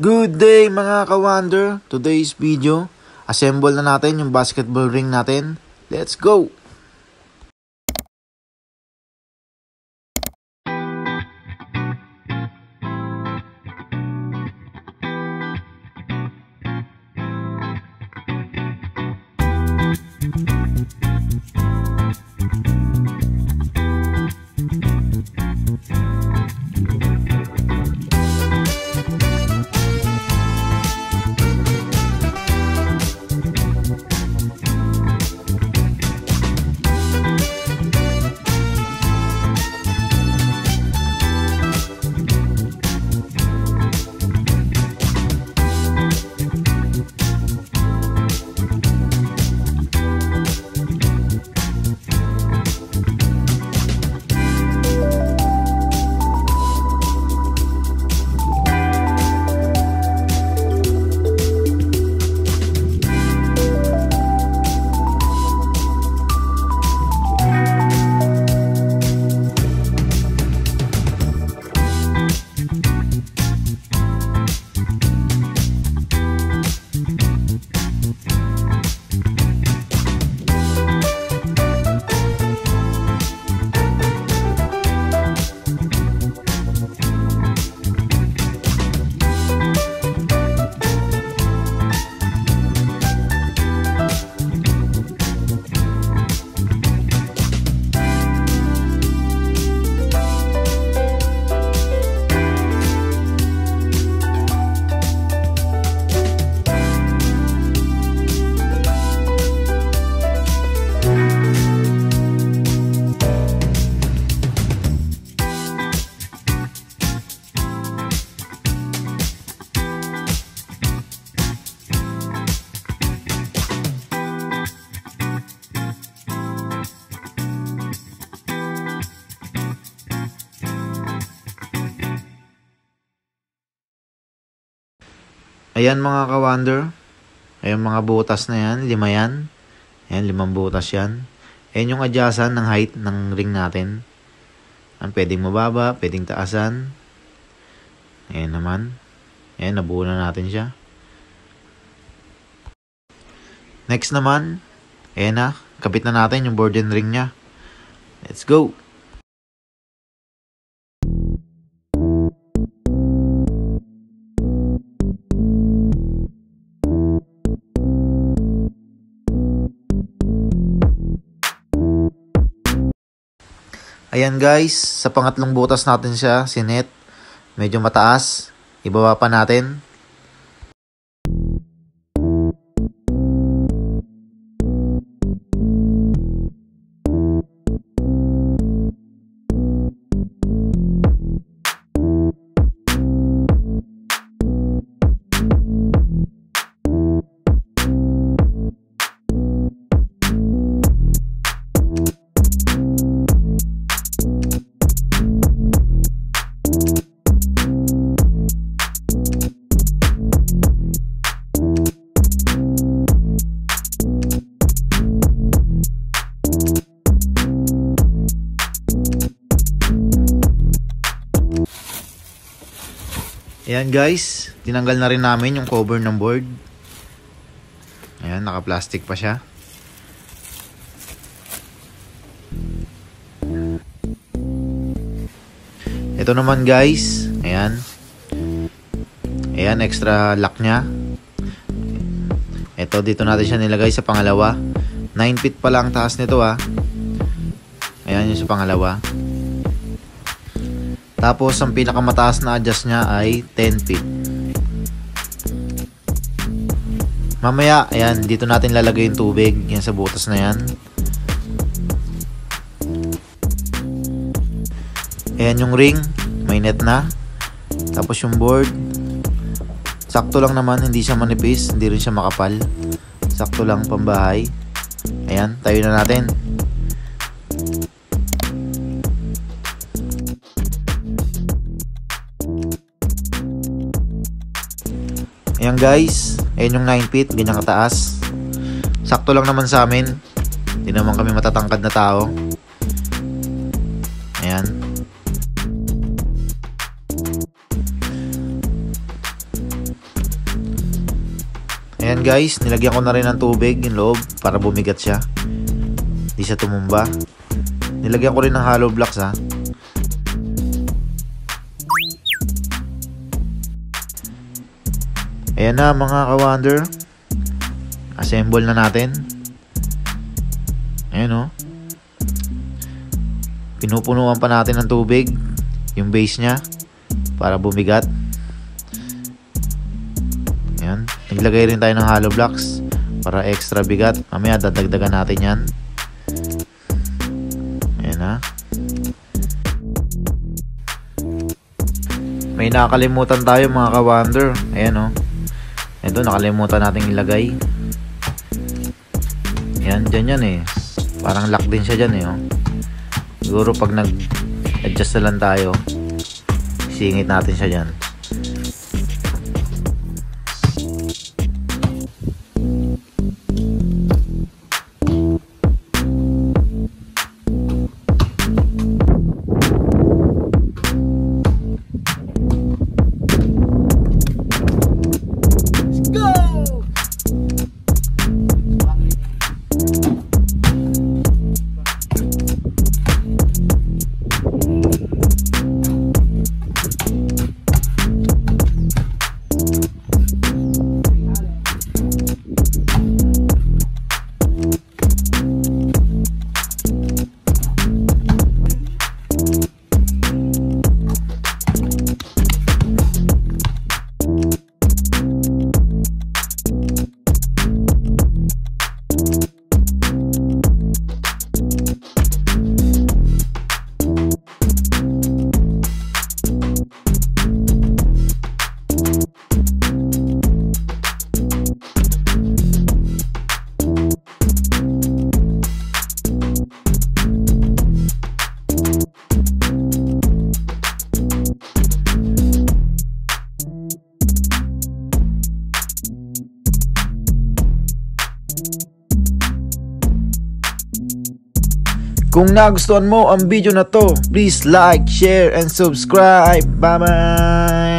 Good day mga ka-wonder! Today's video, assemble na natin yung basketball ring natin. Let's go! Ayan mga ka-wonder. Ayan mga butas na yan. Lima yan. Ayan, limang butas yan. Ayan yung adyasan ng height ng ring natin. Ang pwedeng mababa, pwedeng taasan. Ayan naman. Ayan, nabuo na natin siya. Next naman, ayan na. Kapit na natin yung board and ring niya. Let's go! Ayan guys, sa pangatlong butas natin siya, sinet. Medyo mataas. Ibaba pa natin. Ayan guys, tinanggal na rin namin yung cover ng board. Ayan, naka-plastic pa siya. Ito naman guys, ayan. Ayan, extra lock niya. Ito, dito natin siya nilagay sa pangalawa. 9 feet pa lang taas nito ah. Ayan yung sa pangalawa. Tapos, ang pinakamataas na adjust niya ay 10 feet. Mamaya, ayan, dito natin lalagay yung tubig. Yan sa butas na yan. Ayan yung ring. May net na. Tapos yung board. Sakto lang naman, hindi siya manipis. Hindi rin siya makapal. Sakto lang pambahay. Ayan, tayo na natin. Ayan guys, ayan yung 9 feet, ganyan kataas. Sakto lang naman sa amin. Hindi naman kami matatangkad na tao. Ayan. Ayan guys, nilagyan ko na rin ng tubig yung loob para bumigat siya. Hindi siya tumumba. Nilagyan ko rin ng hollow blocks ha. Ayan na mga ka-wonder. Assemble na natin. Ayan o. Oh. Pinupunuan pa natin ng tubig. Yung base niya. Para bumigat. Ayan. Naglagay rin tayo ng hollow blocks. Para extra bigat. Mamaya dadagdagan natin yan. Ayan na. May nakakalimutan tayo mga ka-wonder. Ayan o. Oh. Ito, nakalimutan nating ilagay. Yan, dyan yan eh. Parang lock din siya dyan eh. Oh. Siguro pag nag-adjust na lang tayo, singit natin siya dyan. Kung nagustuhan mo ang video na to, please like, share, and subscribe. Bye-bye!